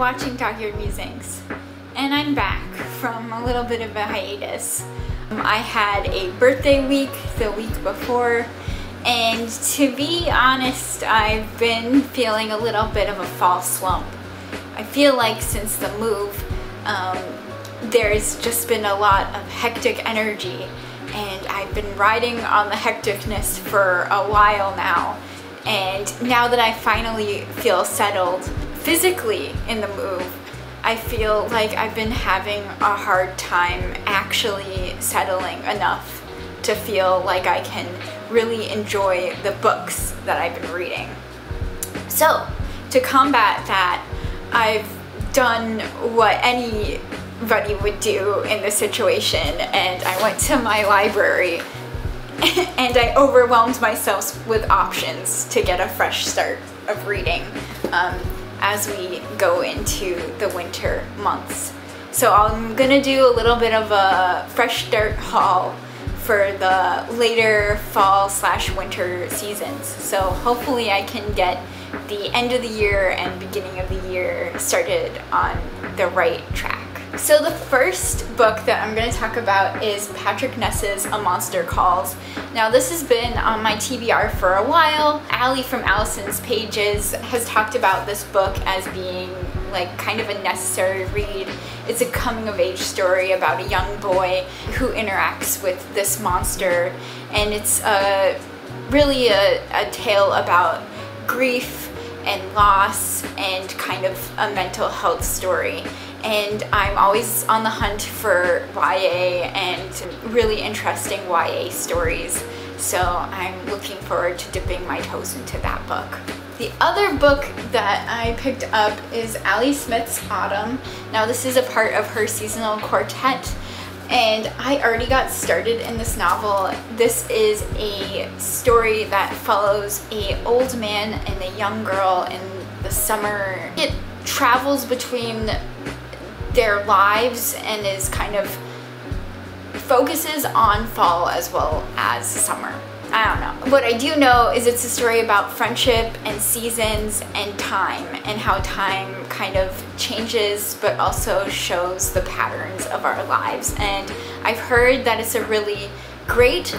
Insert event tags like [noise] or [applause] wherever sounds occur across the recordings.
watching Dog-Eared Musings. And I'm back from a little bit of a hiatus. Um, I had a birthday week the week before, and to be honest, I've been feeling a little bit of a fall slump. I feel like since the move, um, there's just been a lot of hectic energy and I've been riding on the hecticness for a while now. And now that I finally feel settled physically in the move, I feel like I've been having a hard time actually settling enough to feel like I can really enjoy the books that I've been reading. So, to combat that, I've done what anybody would do in this situation and I went to my library [laughs] and I overwhelmed myself with options to get a fresh start of reading um, as we go into the winter months. So I'm gonna do a little bit of a fresh start haul for the later fall slash winter seasons. So hopefully I can get the end of the year and beginning of the year started on the right track. So the first book that I'm going to talk about is Patrick Ness's A Monster Calls. Now this has been on my TBR for a while. Allie from Allison's Pages has talked about this book as being like kind of a necessary read. It's a coming of age story about a young boy who interacts with this monster and it's a, really a, a tale about grief and loss and kind of a mental health story and I'm always on the hunt for YA and really interesting YA stories so I'm looking forward to dipping my toes into that book. The other book that I picked up is Ali Smith's Autumn. Now this is a part of her seasonal quartet and I already got started in this novel. This is a story that follows a old man and a young girl in the summer. It travels between their lives and is kind of focuses on fall as well as summer. I don't know. What I do know is it's a story about friendship and seasons and time and how time kind of changes but also shows the patterns of our lives. And I've heard that it's a really great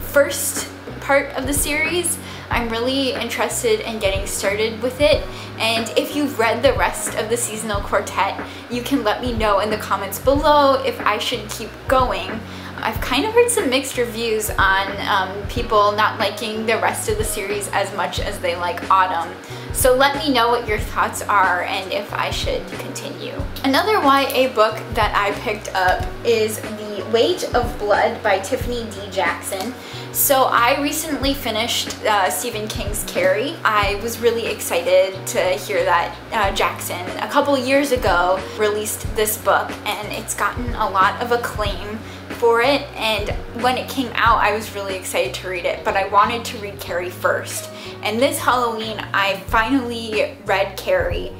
first part of the series. I'm really interested in getting started with it and if you've read the rest of the seasonal quartet you can let me know in the comments below if I should keep going I've kind of heard some mixed reviews on um, people not liking the rest of the series as much as they like Autumn. So let me know what your thoughts are and if I should continue. Another YA book that I picked up is The Weight of Blood by Tiffany D. Jackson. So I recently finished uh, Stephen King's Carrie. I was really excited to hear that uh, Jackson a couple years ago released this book and it's gotten a lot of acclaim for it and when it came out I was really excited to read it but I wanted to read Carrie first and this Halloween I finally read Carrie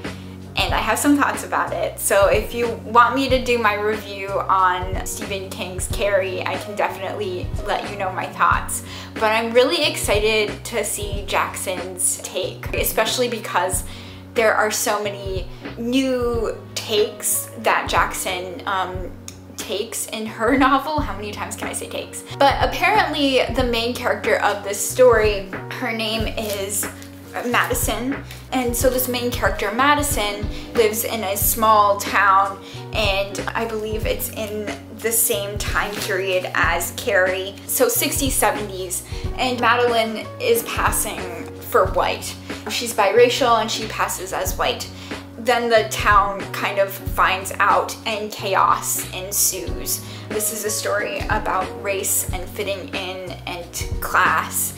I have some thoughts about it. So if you want me to do my review on Stephen King's Carrie, I can definitely let you know my thoughts. But I'm really excited to see Jackson's take, especially because there are so many new takes that Jackson um, takes in her [laughs] novel. How many times can I say takes? But apparently the main character of this story, her name is Madison. And so this main character, Madison, lives in a small town and I believe it's in the same time period as Carrie. So 60s, 70s. And Madeline is passing for white. She's biracial and she passes as white then the town kind of finds out and chaos ensues. This is a story about race and fitting in and class.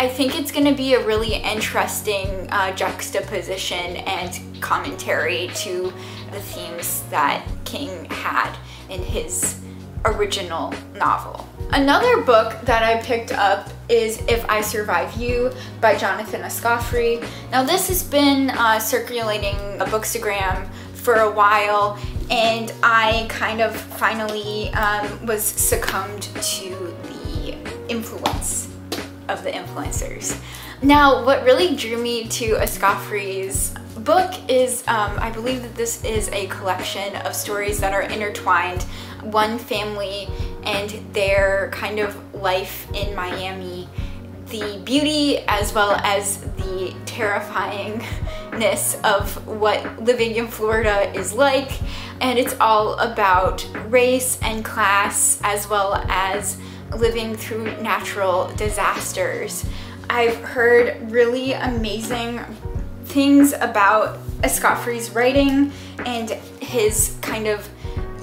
I think it's going to be a really interesting uh, juxtaposition and commentary to the themes that King had in his original novel. Another book that I picked up is If I Survive You by Jonathan Escoffery. Now this has been uh, circulating a bookstagram for a while and I kind of finally um, was succumbed to the influence of the influencers. Now what really drew me to Escoffery's book is, um, I believe that this is a collection of stories that are intertwined. One family and their kind of life in Miami the beauty as well as the terrifyingness of what living in Florida is like. And it's all about race and class as well as living through natural disasters. I've heard really amazing things about Escoffery's writing and his kind of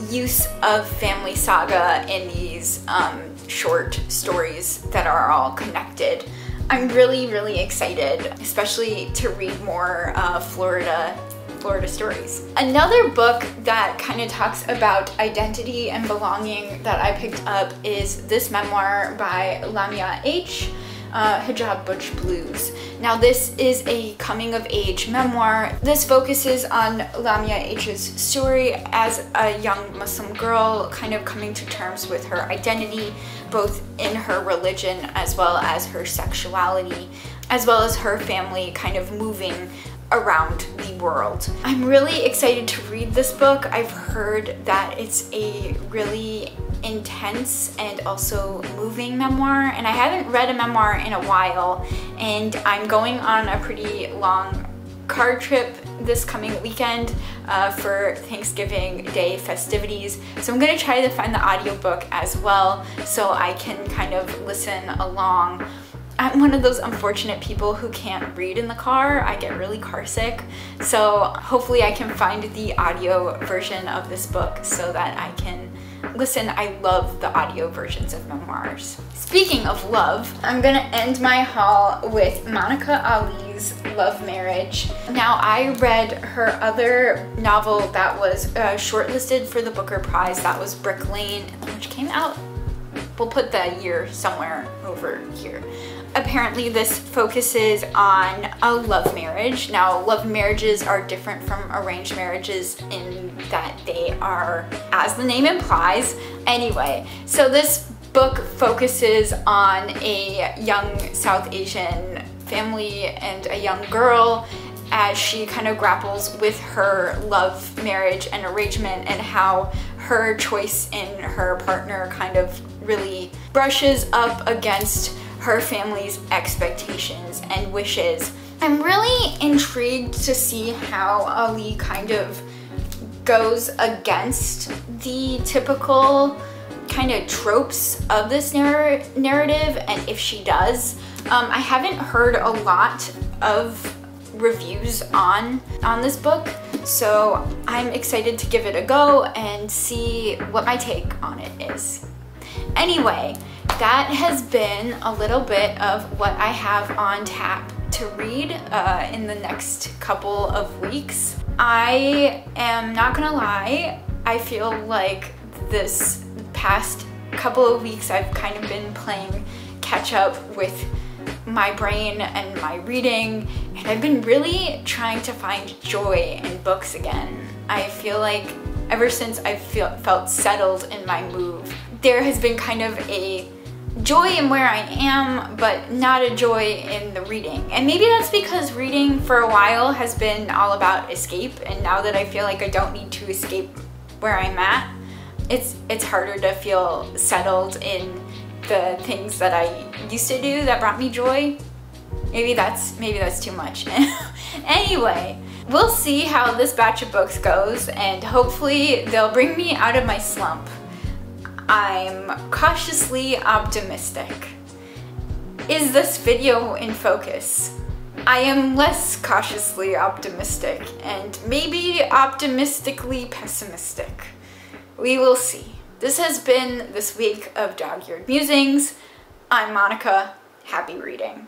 use of family saga in these um, short stories that are all connected. I'm really, really excited, especially to read more uh, Florida Florida stories. Another book that kind of talks about identity and belonging that I picked up is this memoir by Lamya H uh, Hijab Butch Blues. Now this is a coming of age memoir. This focuses on Lamya H's story as a young Muslim girl kind of coming to terms with her identity both in her religion as well as her sexuality as well as her family kind of moving around world. I'm really excited to read this book. I've heard that it's a really intense and also moving memoir and I haven't read a memoir in a while and I'm going on a pretty long car trip this coming weekend uh, for Thanksgiving Day festivities. So I'm gonna try to find the audiobook as well so I can kind of listen along I'm one of those unfortunate people who can't read in the car. I get really car sick. So hopefully I can find the audio version of this book so that I can listen. I love the audio versions of memoirs. Speaking of love, I'm gonna end my haul with Monica Ali's Love Marriage. Now I read her other novel that was uh, shortlisted for the Booker Prize. That was Brick Lane, which came out We'll put the year somewhere over here apparently this focuses on a love marriage. Now, love marriages are different from arranged marriages in that they are, as the name implies, anyway. So this book focuses on a young South Asian family and a young girl as she kind of grapples with her love marriage and arrangement and how her choice in her partner kind of really brushes up against her family's expectations and wishes. I'm really intrigued to see how Ali kind of goes against the typical kind of tropes of this narr narrative and if she does. Um, I haven't heard a lot of reviews on on this book so I'm excited to give it a go and see what my take on it is. Anyway, that has been a little bit of what I have on tap to read uh, in the next couple of weeks. I am not gonna lie, I feel like this past couple of weeks I've kind of been playing catch up with my brain and my reading and I've been really trying to find joy in books again. I feel like ever since I feel, felt settled in my move, there has been kind of a joy in where I am, but not a joy in the reading. And maybe that's because reading for a while has been all about escape, and now that I feel like I don't need to escape where I'm at, it's, it's harder to feel settled in the things that I used to do that brought me joy. Maybe that's, maybe that's too much. [laughs] anyway, we'll see how this batch of books goes, and hopefully they'll bring me out of my slump. I'm cautiously optimistic. Is this video in focus? I am less cautiously optimistic and maybe optimistically pessimistic. We will see. This has been this week of Dog Eared Musings. I'm Monika. Happy reading.